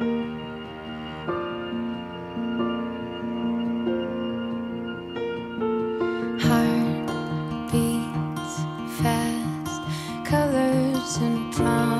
Heart beats fast, colors and drums.